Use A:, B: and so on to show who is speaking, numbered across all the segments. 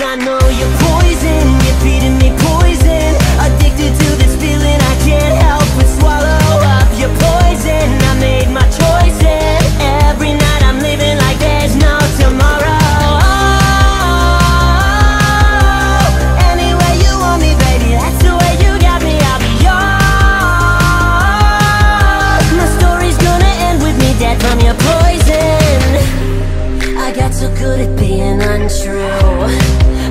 A: I know so good at being untrue.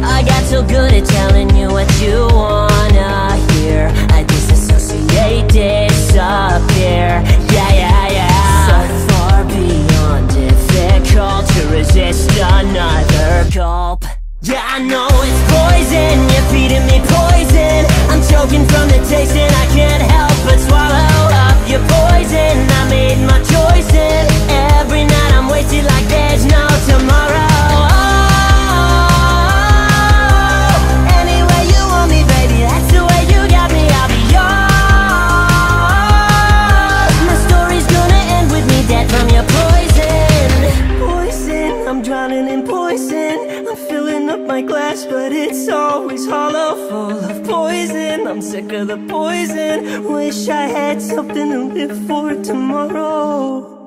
A: I got so good at telling you what you wanna hear. I disassociate, disappear. Yeah, yeah, yeah. So far beyond difficult to resist another gulp. Yeah, I know it's poison, you're feeding me poison. My glass, but it's always hollow Full of poison, I'm sick of the poison. Wish I had something to live for tomorrow